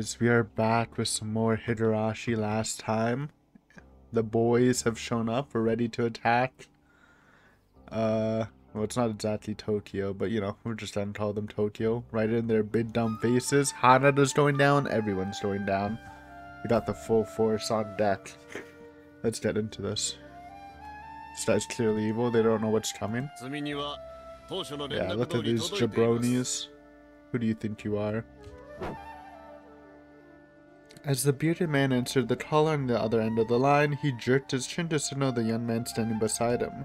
Guys, we are back with some more Higurashi last time. The boys have shown up, we're ready to attack. Uh, well it's not exactly Tokyo, but you know, we're just gonna call them Tokyo. Right in their big dumb faces. Hanada's going down, everyone's going down. We got the full force on deck. Let's get into this. This guy's clearly evil, they don't know what's coming. Yeah, look at these jabronis. Who do you think you are? As the bearded man answered the call on the other end of the line, he jerked his chin to signal the young man standing beside him.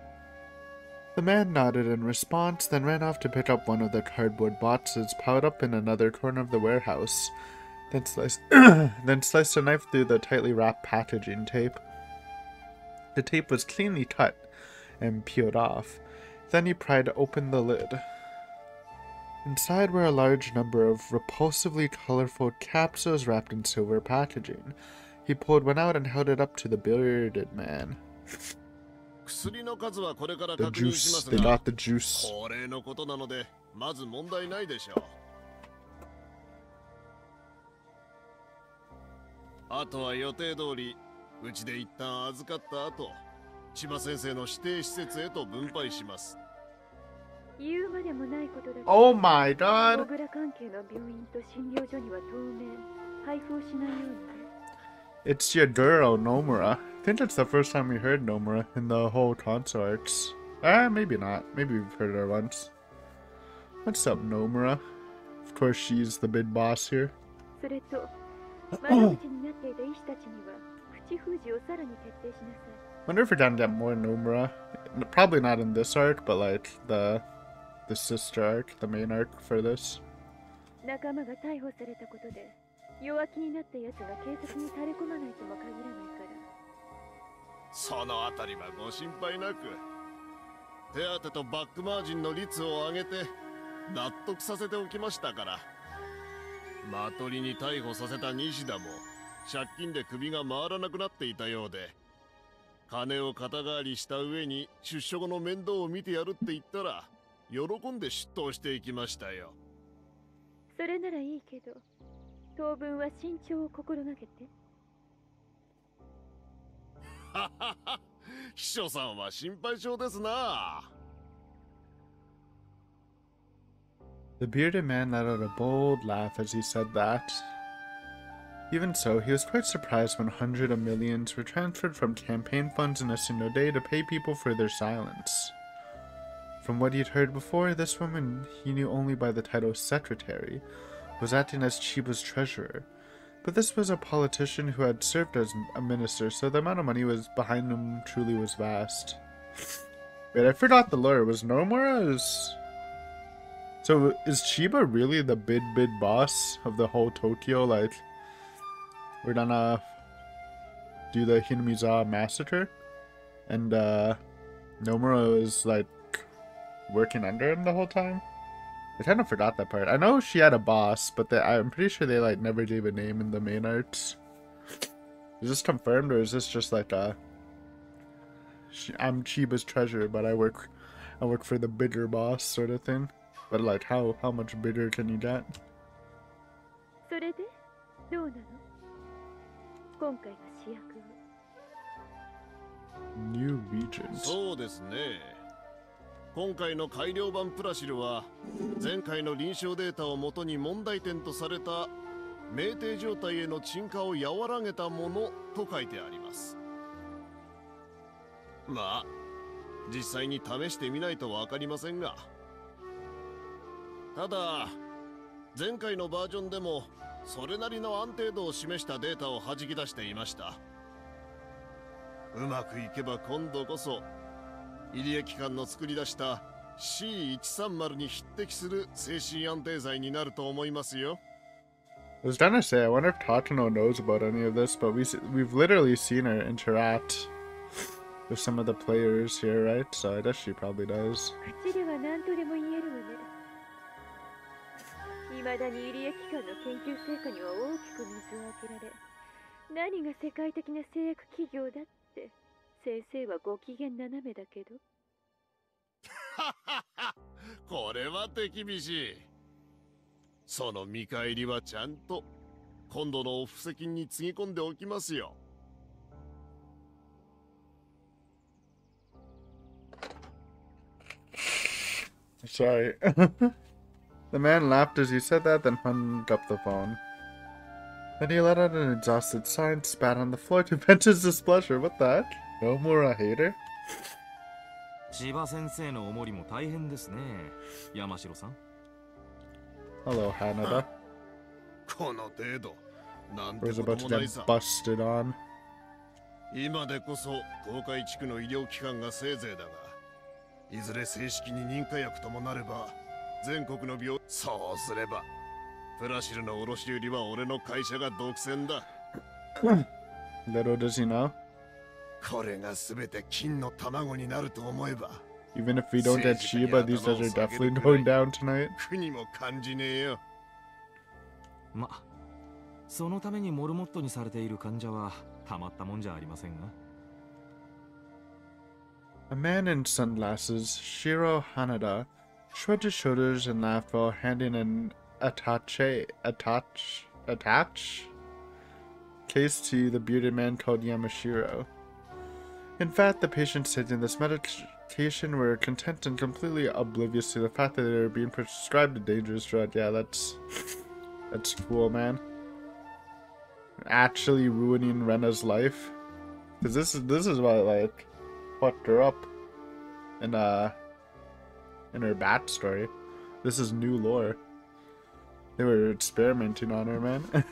The man nodded in response, then ran off to pick up one of the cardboard boxes piled up in another corner of the warehouse, then sliced, then sliced a knife through the tightly wrapped packaging tape. The tape was cleanly cut and peeled off. Then he pried open the lid. Inside were a large number of repulsively colorful capsules wrapped in silver packaging. He pulled one out and held it up to the bearded man. The juice, they got the juice. 言うまでもないことだけど Oh my god! 小倉関係の病院と診療所には当面配布をしないようにね It's your girl, Nomura. I think that's the first time we heard Nomura in the whole console arcs. Ah, maybe not. Maybe we've heard her once. What's up, Nomura? Of course, she's the big boss here. それと窓口になっていた医師たちには口封じをさらに徹底しなさい Wonder if we're gonna get more Nomura. Probably not in this arc, but like the the sister arc, the main arc for this. 仲間が逮捕されたことで弱気になった奴が警察に垂れ込まないとも限らないからそのあたりはご心配なく手当とバックマージンの率を上げて納得させておきましたからマトリに逮捕させた西田も借金で首が回らなくなっていたようで金を肩代わりした上に出所後の面倒を見てやるって言ったら喜んで出頭していきましたよそれならいいけど当分は慎重を心がけて秘書さんは心配性ですな The bearded man let out a bold laugh as he said that. Even so, he was quite surprised when hundreds of millions were transferred from campaign funds in a single day to pay people for their silence. From what he'd heard before, this woman he knew only by the title secretary was acting as Chiba's treasurer. But this was a politician who had served as a minister, so the amount of money was behind him truly was vast. Wait, I forgot the lawyer. Was Nomura's. so is Chiba really the big big boss of the whole Tokyo? Like we're gonna do the Hinamizawa massacre, and uh Nomura is like working under him the whole time? I kind of forgot that part. I know she had a boss, but they, I'm pretty sure they like never gave a name in the main arts. Is this confirmed, or is this just like a? I'm Chiba's treasure, but I work, I work for the bigger boss sort of thing. But like, how how much bigger can you get? New regions. 今回の改良版プラシルは前回の臨床データをもとに問題点とされた酩酊状態への沈下を和らげたものと書いてあります。まあ実際に試してみないと分かりませんが。ただ前回のバージョンでもそれなりの安定度を示したデータを弾き出していました。うまくいけば今度こそ入江機関の作り出した C130 に匹敵する精神安定剤になると思いますよ I was gonna say, I wonder if Tatano knows about any of this, but we we've literally seen her interact with some of the players here, right? So I guess she probably does. 口では何とでも言えるわね未だに入江機関の研究成果には大きく水をあけられ何が世界的な製薬企業だって先生はご機嫌斜めだけどこれは手厳しいその見返りはちゃんと今度の布石につぎ込んでおきますよ Sorry. the man laughed as he said that, then hung up the phone. Then he let out an exhausted sigh and spat on the floor to vent his displeasure. What the heck? No more a hater? 千葉先生のおもりも大変ですね山城さん Hello, Hanada. この程度なんて Where's こ about と to もない get さ busted on? 今でこそ東海地区の医療機関がせいぜいだがいずれ正式に認可薬ともなれば全国の病そうすればプラシルの卸売りは俺の会社が独占だ Little does he know. even if we don't get Chiba, these guys are definitely going down tonight. 国も感じねえよ。ま、そのためにモルモットにされている患者はたまったもんじゃありませんが。A man in sunglasses, Shiro Hanada, shrugged his shoulders and laughed while handing an attache, attach, attach case to the bearded man called Yamashiro. In fact, the patients taking this medication were content and completely oblivious to the fact that they were being prescribed a dangerous drug. Yeah, that's that's cool, man. Actually ruining Rena's life, because this is this is what like fucked her up in uh in her bat story. This is new lore. They were experimenting on her, man.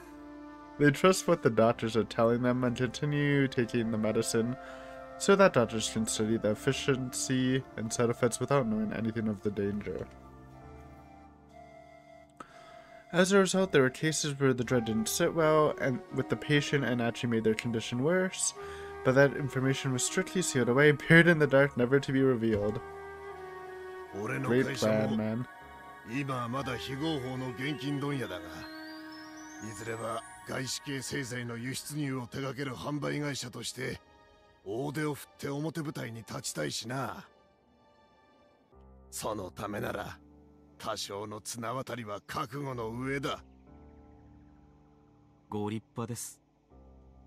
they trust what the doctors are telling them and continue taking the medicine so that doctors can study the efficiency and side effects without knowing anything of the danger. As a result, there were cases where the drug didn't sit well and with the patient and actually made their condition worse, but that information was strictly sealed away, buried in the dark, never to be revealed. 俺の Great 会社 plan, も man. 今はまだ非合法の現金問屋だがいずれは外資系製剤の輸出入を手掛ける販売会社として 大手を振って表舞台に立ちたいしなそのためなら多少の綱渡りは覚悟の上だご立派です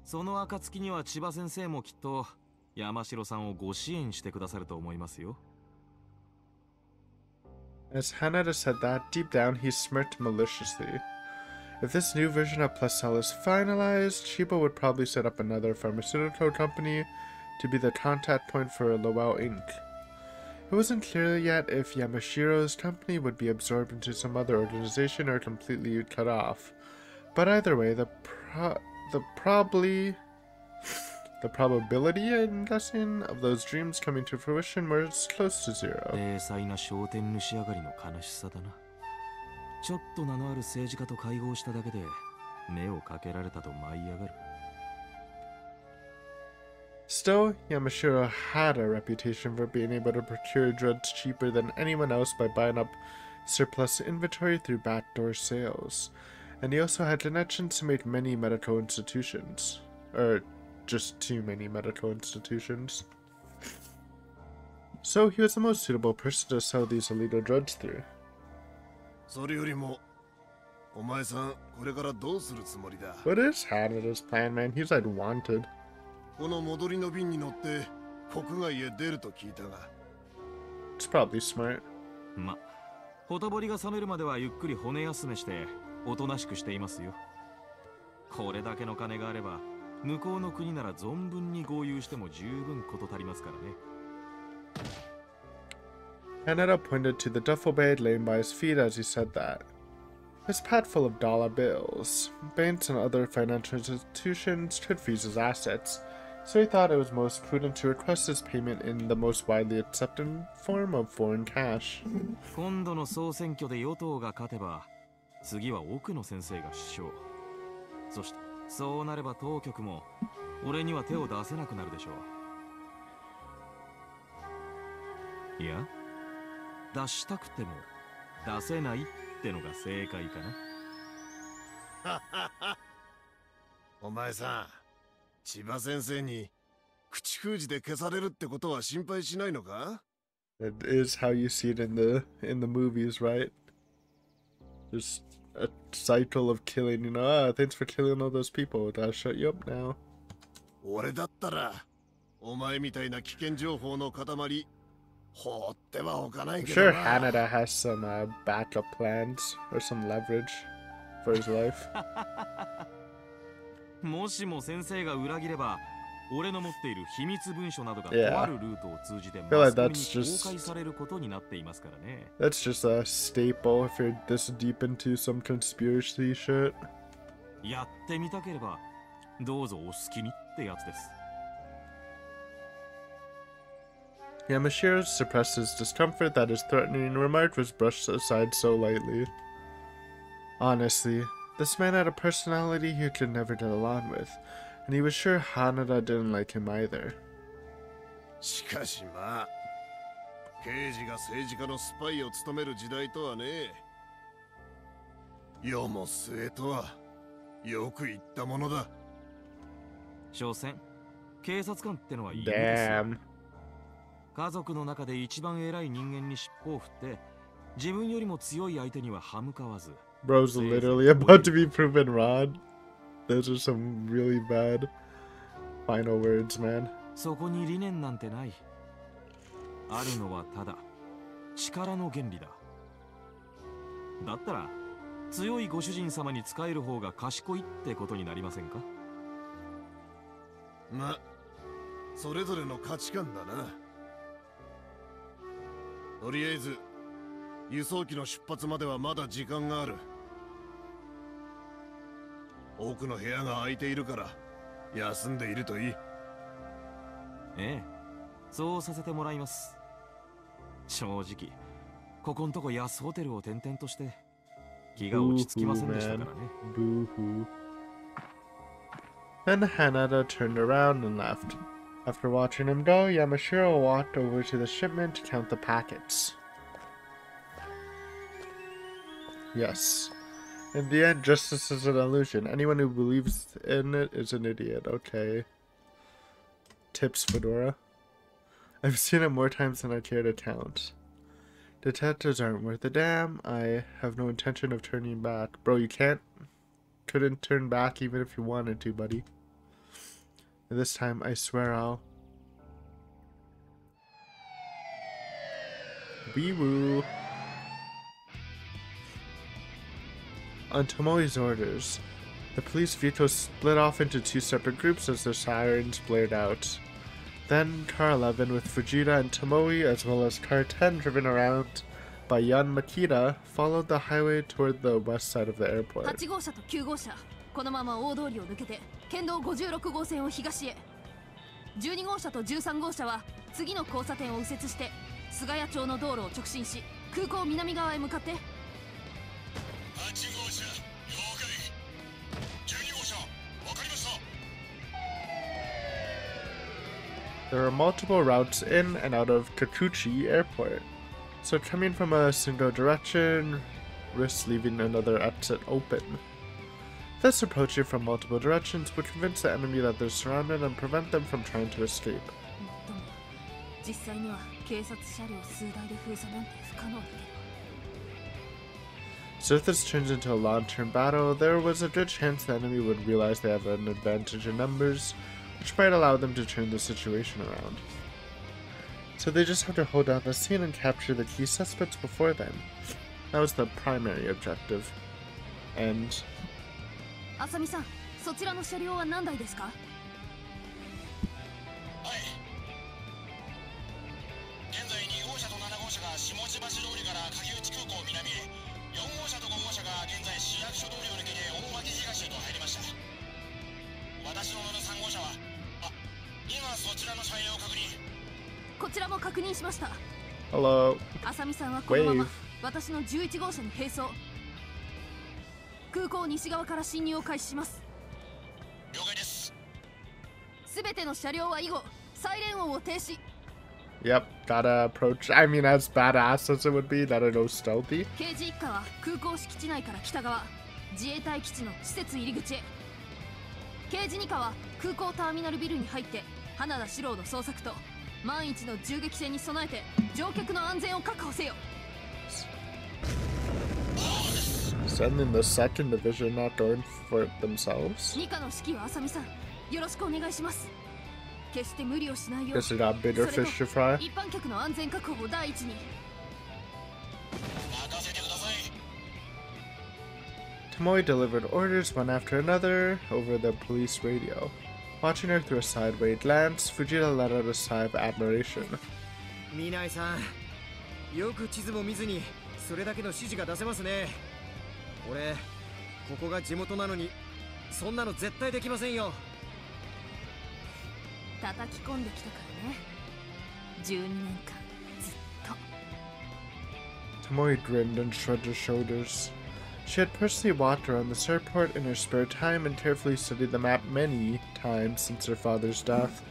その暁には千葉先生もきっと山城さんをご支援してくださると思いますよ As Hanada said that, deep down he smirked maliciously. If this new version of Placell is finalized, Chiba would probably set up another pharmaceutical company to be the contact point for Lowell Inc. It wasn't clear yet if Yamashiro's company would be absorbed into some other organization or completely cut off. But either way, the pro- the probably the probability, I'm guessing, of those dreams coming to fruition was close to zero. 零細な商店主上がりの悲しさだなちょっと名のある政治家と会合しただけで目をかけられたと舞い上がる Still, Yamashiro had a reputation for being able to procure drugs cheaper than anyone else by buying up surplus inventory through backdoor sales. And he also had connections to make many medical institutions. Or just too many medical institutions. So he was the most suitable person to sell these illegal drugs through. それよりもお前さんこれからどうするつもりだ What is Hanada's plan, man? He's like wanted. この戻りの便に乗って国外へ出ると聞いたが It's probably smart. まほとぼりが冷めるまではゆっくり骨休めしておとなしくしていますよこれだけの金があれば向こうの国なら存分に合流しても十分事足りますからね Hanada pointed to the duffel bag laying by his feet as he said that. His pad full of dollar bills. Banks and other financial institutions could freeze his assets, so he thought it was most prudent to request his payment in the most widely accepted form of foreign cash. 今度の総選挙で与党が勝てば次は奥野先生が首相そしてそうなれば当局も俺には手を出せなくなるでしょういや出したくても出せないってのが正解かなお前さん千葉先生に口封じで消されるってことは心配しないのか It is how you see it in the in the movies, right? Just a cycle of killing. You know, ah, thanks for killing all those people. I'll shut you up now. 俺だったらお前みたいな危険情報の塊放ってはおかない I'm けど sure な Hanada has some uh, backup plans or some leverage for his life. もしも先生が裏切れば俺の持っている秘密文書などが.とあるルートを通じてマスコミに公開されることになっていますからね That's just a staple if you're this deep into some conspiracy shit. やってみたければどうぞお好きにってやつです Yamashiro suppressed his discomfort that his threatening remark was brushed aside so lightly. Honestly, this man had a personality he could never get along with, and he was sure Hanada didn't like him either. しかしまあ刑事が政治家のスパイを務める時代とはね世も末とはよく言ったものだ所詮警察官ってのは夢ですよ Damn. 家族の中で一番偉い人間に尻尾を振って自分よりも強い相手には歯向かわず Bro's literally about to be proven wrong. Those are some really bad final words, man. そこに理念なんてない。あるのはただ力の原理だ。だったら強いご主人様に仕える方が賢いってことになりませんか？まそれぞれの価値観だな。とりあえず輸送機の出発まではまだ時間がある多くの部屋が空いているから休んでいるといいええそうさせてもらいます正直ここんとこ安ホテルを転々として気が落ち着きませんでしたからね. Then Hanada turned around and left. After watching him go, Yamashiro walked over to the shipment to count the packets. Yes. In the end, justice is an illusion. Anyone who believes in it is an idiot. Okay. Tips, Fedora. I've seen it more times than I care to count. Detectives aren't worth a damn. I have no intention of turning back. Bro, you can't. Couldn't turn back even if you wanted to, buddy. This time, I swear I'll. Wee On Tomoe's orders, the police vehicle split off into two separate groups as their sirens blared out. Then Car 11 with Fujita and Tomoe, as well as Car 10 driven around by Yan Makita, followed the highway toward the west side of the airport. 8号車と9号車このまま大通りを抜けて県道56号線を東へ12号車と13号車は次の交差点を右折して菅谷町の道路を直進し空港南側へ向かって There are multiple routes in and out of Kikuchi Airport, so coming from a single direction risks leaving another exit open. Thus approaching from multiple directions would convince the enemy that they're surrounded and prevent them from trying to escape. So if this turns into a long-term battle, there was a good chance the enemy would realize they have an advantage in numbers which might allow them to turn the situation around. So they just have to hold down the scene and capture the key suspects before then. That was the primary objective. And 浅見さんそちらの車両は何台ですか 認しました。Hello, 浅見さんはこのまま私の11号車に並走。空港西側から侵入を開始します。了解です。すべての車両は以後サイレン音を停止。Yep, gotta approach. I mean, as badass as it would be, gotta go stealthy. 刑事一課は空港敷地内から北側。自衛隊基地の施設入り口へ。刑事二課は空港ターミナルビルに入って花田四郎の捜索と万一の銃撃戦に備えて乗客の安全を確保せよ sending the second division, not going for it themselves. 二課の指揮は浅見さんよろしくお願いします決して無理をしないよう Guess they got bigger fish to fry. 一般客の安全確保を第一に任せてください Tomoe delivered orders one after another over the police radio. Watching her through a sideways glance, Fujita let out a sigh of admiration. 南井さんよく地図も見ずにそれだけの指示が出せますね俺ここが地元なのにそんなの絶対できませんよ叩き込んできたからね12年間ずっと Tomoe grinned and shrugged her shoulders. She had personally walked around this airport in her spare time and carefully studied the map many times since her father's death,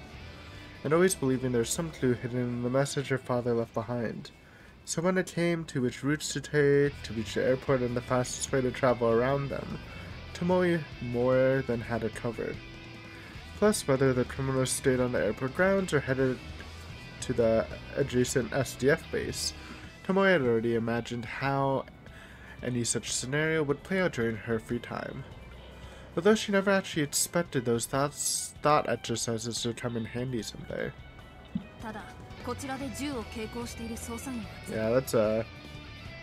and always believing there was some clue hidden in the message her father left behind. So when it came to which routes to take to reach the airport and the fastest way to travel around them, Tomoe more than had it covered. Plus, whether the criminals stayed on the airport grounds or headed to the adjacent SDF base, Tomoe had already imagined how any such scenario would play out during her free time. Although she never actually expected those thoughts, thought exercises to come in handy someday. ただこちらで銃を携行している捜査員は Yeah, that's uh,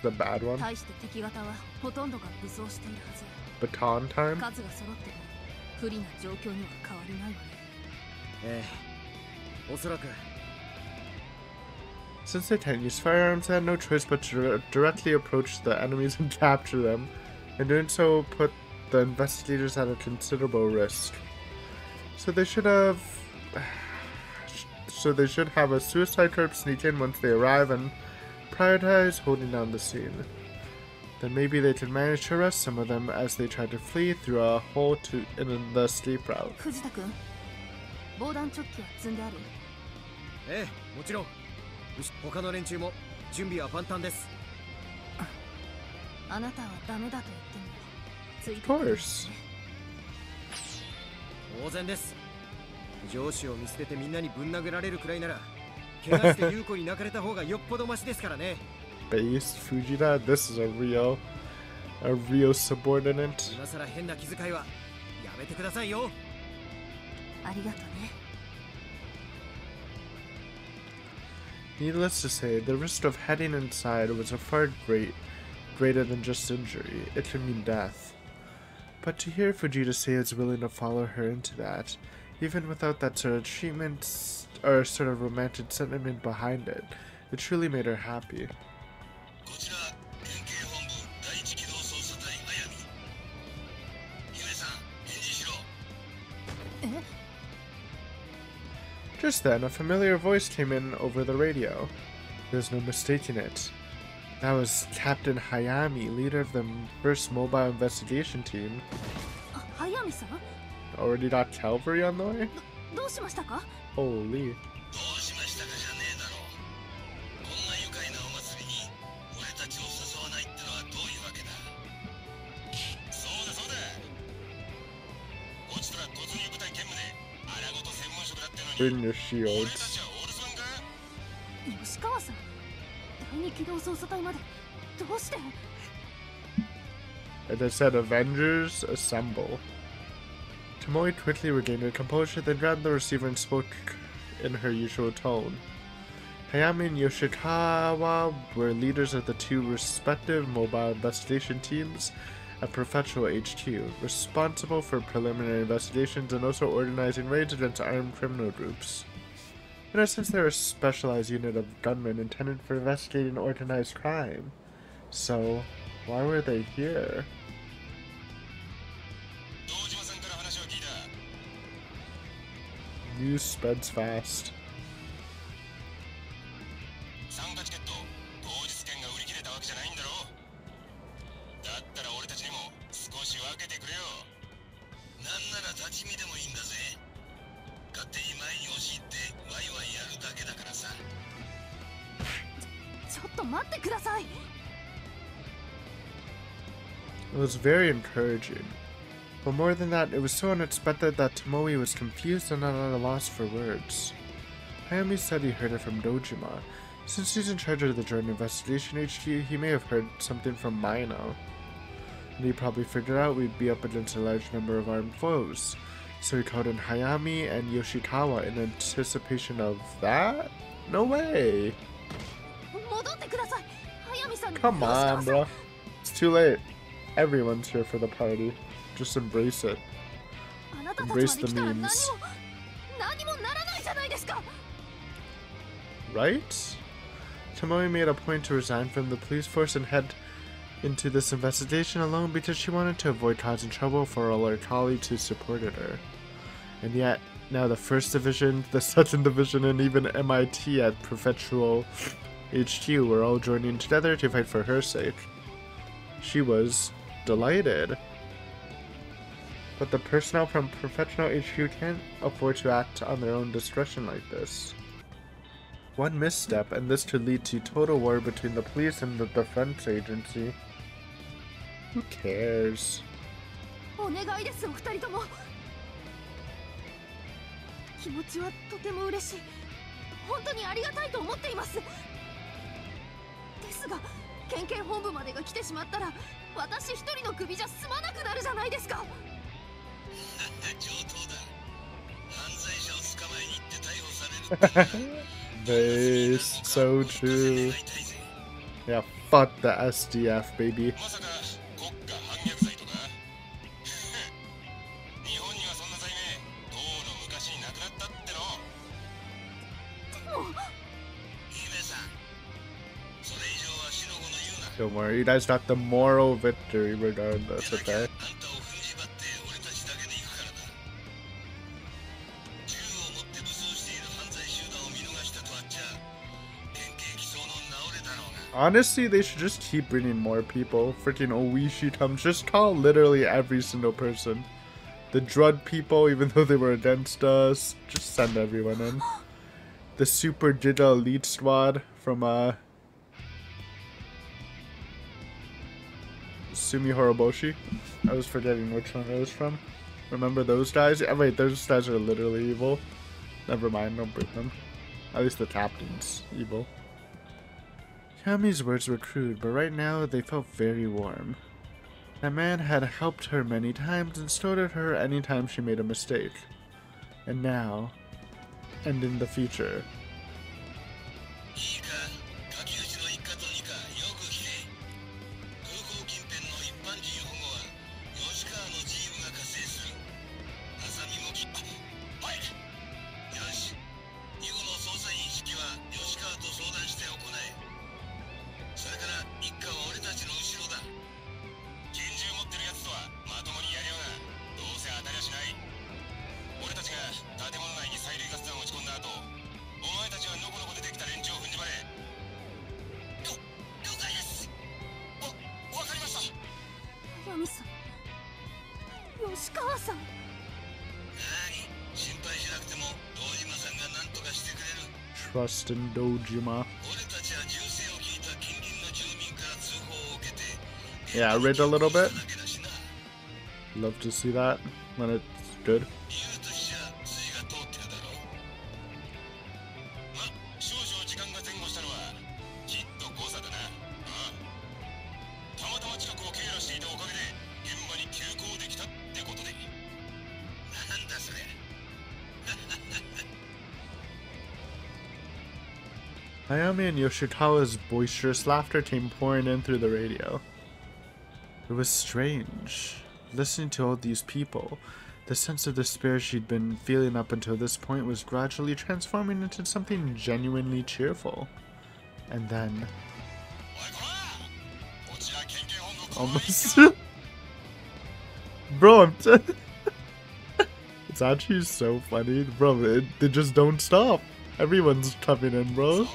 the bad one. 対して敵方はほとんどが武装しているはず Baton time? 数が揃っても不利な状況には変わりないわねええおそらく Since they can't use firearms, they had no choice but to directly approach the enemies and capture them, and doing so put the investigators at a considerable risk. So they should have. So they should have a suicide trap sneak in once they arrive and prioritize holding down the scene. Then maybe they could manage to arrest some of them as they try to flee through a hole to in the escape route. 藤他の連中も準備は万端です。あなたはダメだと言ってもついて.当然です。上司を見捨ててみんなにぶん殴られるくらいなら怪我して優子に泣かれた方がよっぽどマシですからね。Based Fujita, this is a real, a real subordinate. 今さら変な気遣いはやめてくださいよ。ありがとね Needless to say, the risk of heading inside was a far great, greater than just injury. It could mean death. But to hear Fujita say it's willing to follow her into that, even without that sort of treatment or sort of romantic sentiment behind it, it truly made her happy. Just then, a familiar voice came in over the radio. There's no mistaking it. That was Captain Hayami, leader of the first mobile investigation team. Uh, Hayami-san? Already got Calvary on the way? Holy. in your shield. It has said, Avengers, assemble. Tomoe quickly regained her composure, then grabbed the receiver and spoke in her usual tone. Hayami and Yoshikawa were leaders of the two respective mobile investigation teams, a Prefectural HQ, responsible for preliminary investigations and also organizing raids against armed criminal groups. In essence, they're a specialized unit of gunmen intended for investigating organized crime. So, why were they here? News spreads fast. very encouraging. But more than that, it was so unexpected that Tomoe was confused and at a loss for words. Hayami said he heard it from Dojima. Since he's in charge of the Joint Investigation HQ, he may have heard something from Mino. And he probably figured out we'd be up against a large number of armed foes. So he called in Hayami and Yoshikawa in anticipation of that? No way! Come on, bro. It's too late. Everyone's here for the party. Just embrace it. Embrace the memes. Right? Tomoe made a point to resign from the police force and head into this investigation alone because she wanted to avoid causing trouble for all her colleagues who supported her. And yet, now the 1st Division, the 2nd Division, and even MIT at Prefectural HQ were all joining together to fight for her sake. She was delighted. But the personnel from Prefectural HQ can't afford to act on their own discretion like this. One misstep, and this could lead to total war between the police and the defense agency. Who cares? 私一人の首じゃ済まなくなるじゃないですか上等だ犯罪者を捕まえに行って逮捕される This so true. Yeah, fuck the SDF, baby. anymore. You guys got the moral victory regardless, okay? Honestly, they should just keep bringing more people. Freaking Oishi comes. Just call literally every single person. The drud people, even though they were against us, just send everyone in. The Super Giga Elite Squad from uh, Tsumihoroboshi. I was forgetting which one it was from. Remember those guys? Yeah, wait, those guys are literally evil. Never mind, don't bring them. At least the captain's evil. Kami's words were crude, but right now they felt very warm. That man had helped her many times and stood at her any time she made a mistake. And now, and in the future, uh, trust in Dojima. Yeah, I read a little bit. Love to see that when it's good. Shirtawa's boisterous laughter came pouring in through the radio. It was strange, listening to all these people. The sense of despair she'd been feeling up until this point was gradually transforming into something genuinely cheerful. And then... Almost... Bro, I'm... it's actually so funny. Bro, it, they just don't stop. Everyone's coming in, bro.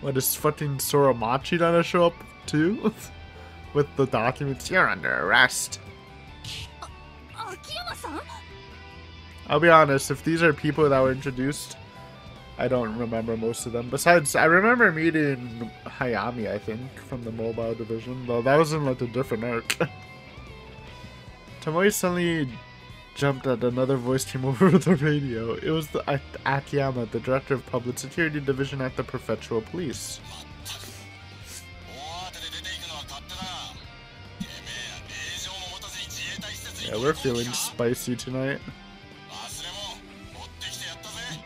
What is fucking Soromachi gonna show up too? With the documents, you're under arrest. I'll be honest, if these are people that were introduced, I don't remember most of them. Besides, I remember meeting Hayami, I think, from the mobile division, though that was in like a different arc. Tomoe suddenly jumped at another voice came over the radio. It was the Akiyama, the director of public security division at the prefectural police. Yeah, we're feeling spicy tonight.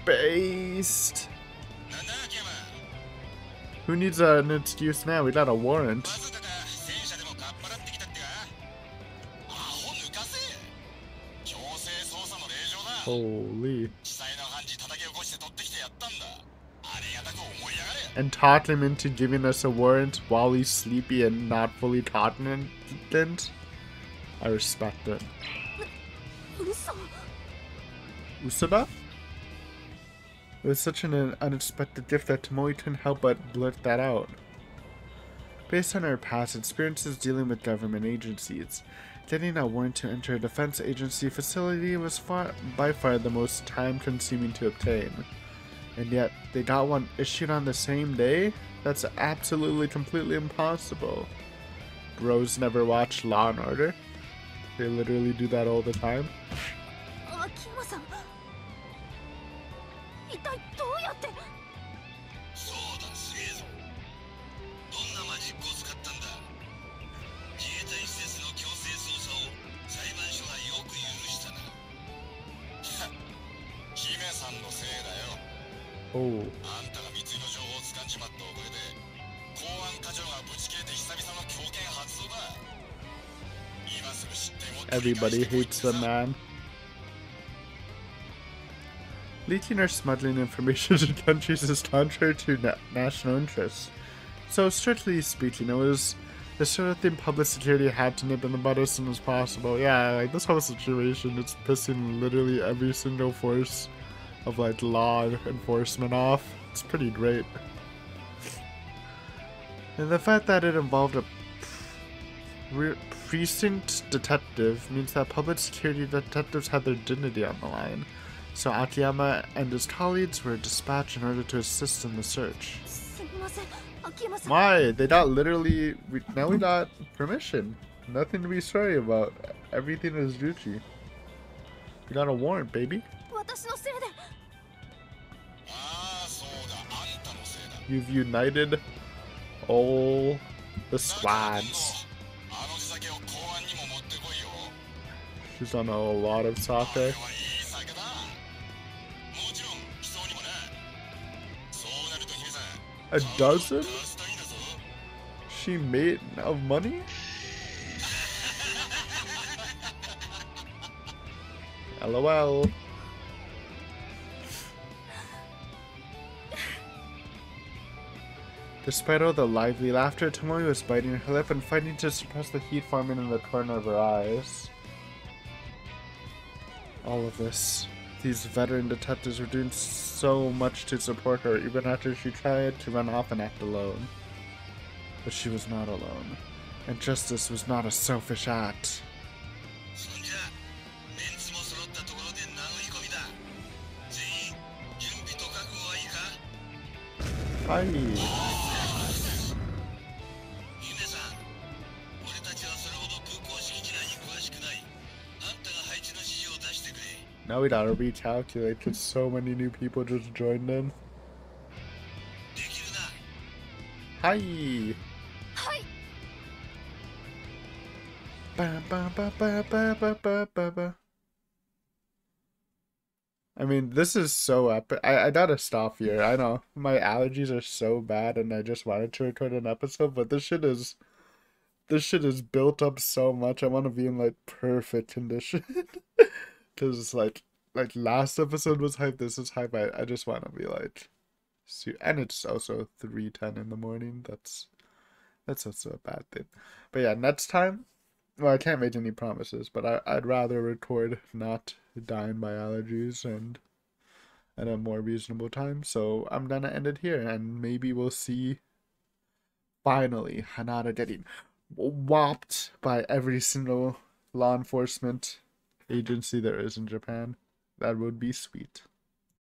Based. Who needs an excuse now? We got a warrant. れ And talked him into giving us a warrant while he's sleepy and not fully cognizant. I respect it. Usaba? It was such an unexpected gift that Tomoe couldn't help but blurt that out. Based on her past experiences dealing with government agencies, getting a warrant to enter a defense agency facility was far, by far the most time consuming to obtain. And yet, they got one issued on the same day? That's absolutely completely impossible. Bros never watch Law and Order? They literally do that all the time. Everybody hates the man. Leaking or smuggling information to countries is contrary to na national interests. So, strictly speaking, it was the sort of thing public security had to nip in the bud as soon as possible. Yeah, like this whole situation, it's pissing literally every single force of like law enforcement off. It's pretty great. And the fact that it involved a precinct detective means that public security detectives had their dignity on the line, so Akiyama and his colleagues were dispatched in order to assist in the search. Why? They got literally. We, now we got permission. Nothing to be sorry about. Everything is Gucci. We got a warrant, baby. You've united all the squads. On a lot of Sate. A dozen? She made of money? LOL. Despite all the lively laughter, Tomoe was biting her lip and fighting to suppress the heat forming in the corner of her eyes. All of this. These veteran detectives were doing so much to support her, even after she tried to run off and act alone. But she was not alone. And justice was not a selfish act. そ Now we gotta recalculate because so many new people just joined in. Hi! Hi! Ba, ba, ba, ba, ba, ba, ba, ba, ba. I mean, this is so epic. I, I gotta stop here. I know. My allergies are so bad and I just wanted to record an episode, but this shit is... This shit is built up so much. I want to be in, like, perfect condition. because like, like last episode was hype. This is hype. I, I just want to be like, su- and it's also three ten in the morning. That's, that's also a bad thing. But yeah, next time. Well, I can't make any promises, but I, I'd rather record not dying by allergies and at a more reasonable time. So I'm gonna end it here, and maybe we'll see. Finally, Hanada getting whopped by every single law enforcement agency there is in Japan. That would be sweet.